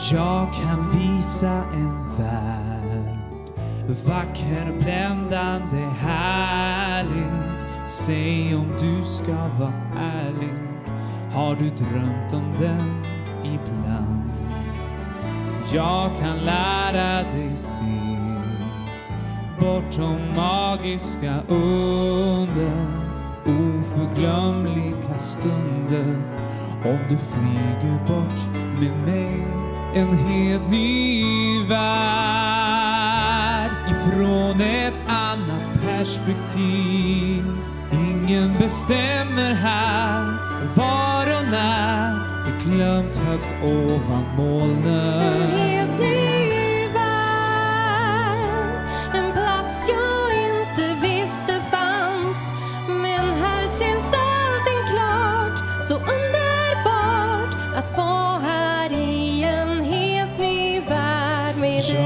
Jag kan visa en värld. Vacker, bländande, härlig. Säg om du ska vara ärlig. Har du drömt om den ibland? Jag kan lära dig se Bortom magiska under Oförglömliga stunder. Om du flyger bort med mig en helt ny värld ifrån ett annat perspektiv. Ingen bestämmer här var och när det glömt högt ovan molnen.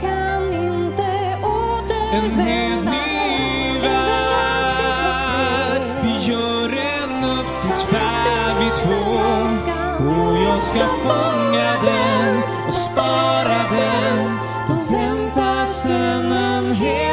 kan inte återvända. En ny värld. Vi gör en upptäcktsfärd vi två. Och jag ska fånga den och spara den. Då väntas en hel